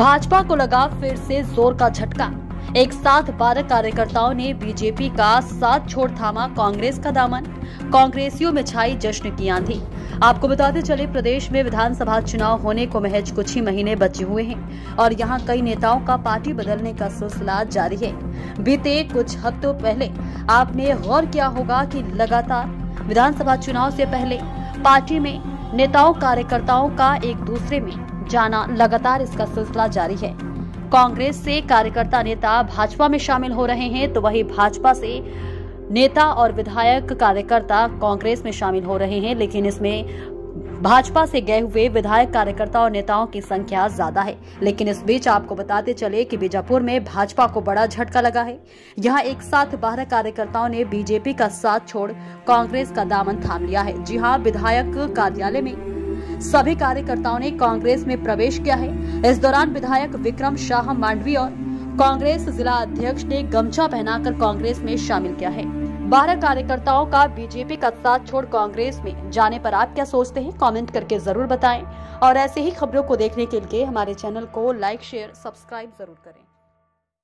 भाजपा को लगा फिर से ज़ोर का झटका। एक साथ बारह कार्यकर्ताओं ने बीजेपी का साथ छोड़ थामा कांग्रेस का दामन। कांग्रेसियों में छाई जश्न की आंधी। आपको बताते चले, प्रदेश में विधानसभा चुनाव होने को महज कुछ ही महीने बचे हुए हैं और यहाँ कई नेताओं का पार्टी बदलने का सिलसिला जारी है। बीते कुछ हफ्तों पहले आपने गौर किया होगा कि लगातार विधानसभा चुनाव से पहले पार्टी में नेताओं, कार्यकर्ताओं का एक दूसरे में जाना लगातार इसका सिलसिला जारी है। कांग्रेस से कार्यकर्ता नेता भाजपा में शामिल हो रहे हैं तो वही भाजपा से नेता और विधायक, कार्यकर्ता कांग्रेस में शामिल हो रहे हैं, लेकिन इसमें भाजपा से गए हुए विधायक कार्यकर्ता और नेताओं की संख्या ज़्यादा है। लेकिन इस बीच आपको बताते चले कि बीजापुर में भाजपा को बड़ा झटका लगा है। यहाँ एक साथ बारह कार्यकर्ताओं ने बीजेपी का साथ छोड़ कांग्रेस का दामन थाम लिया है। जी हाँ, विधायक कार्यालय में सभी कार्यकर्ताओं ने कांग्रेस में प्रवेश किया है। इस दौरान विधायक विक्रम शाह मांडवी और कांग्रेस जिला अध्यक्ष ने गमछा पहनाकर कांग्रेस में शामिल किया है। बारह कार्यकर्ताओं का बीजेपी का साथ छोड़ कांग्रेस में जाने पर आप क्या सोचते हैं? कमेंट करके ज़रूर बताएँ। और ऐसे ही खबरों को देखने के लिए हमारे चैनल को लाइक, शेयर, सब्सक्राइब ज़रूर करें।